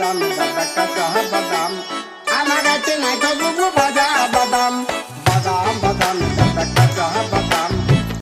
বাদাম দাদা কাঁচা বাদাম। আমার কাছে নাই তো